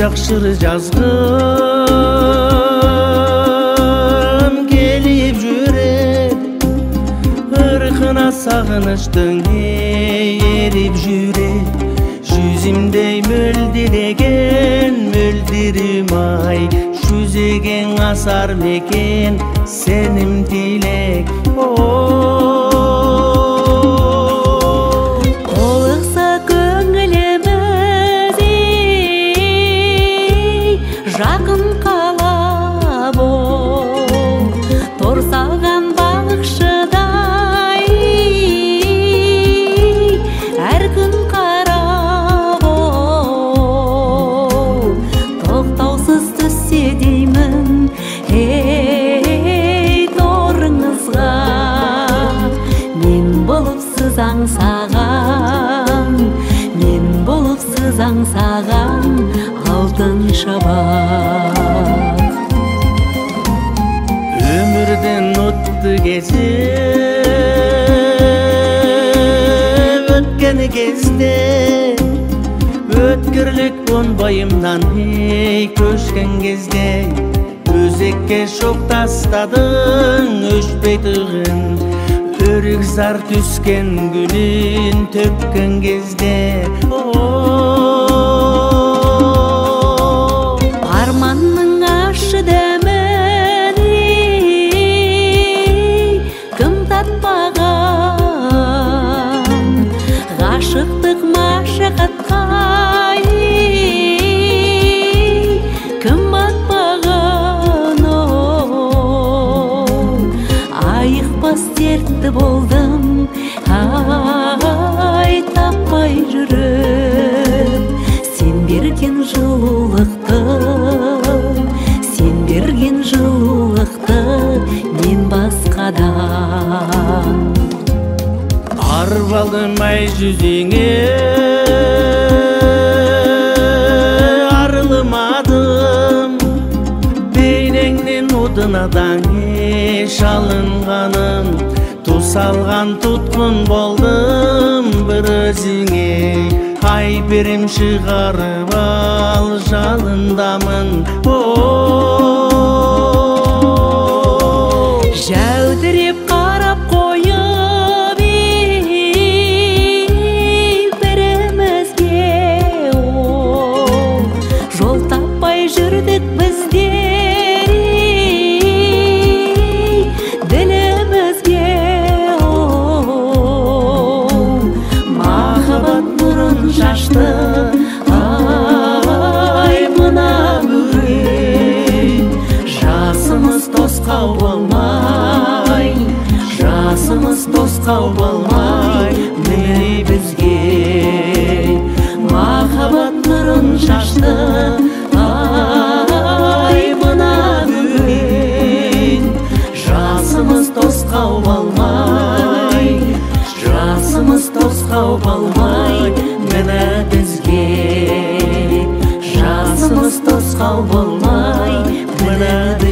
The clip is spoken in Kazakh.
жакшыр жазгым келип жүрөт ыркына сагынычтың эрип жүрөт жүзүмдөй мөлдиреген мөлдирим ай жүзеген асар мекен сеним тилек толықса болып сіз аңсаған алтын шабақ өмүрдүн утты кези өткөн кезде өткүрлүк оңбайымдан эй көчкөн кезде өзекке шоқ тастадың өшпөй тыгын өрүк зар түскөн гүлүн төккөн кезде ей, кім батпаған оу айықпас дертті болдым ай таппай жүріп сен берген жылулықты сен берген жылулықты мен басқадан арып алдым ай жүзіңе бейнеңнен удунадан еш алынғаным. Тусалған туткун болдум бір өзіңе. Ай берим шығарып ал жалындамын. О болмай жасымыз тосқау болмай міне бізге махаббат нұрын шашты. Ай мына бүгін жасымыз тосқау болмай жасымыз тосқау болмай міне бізге жасымыз тосқау болмай міне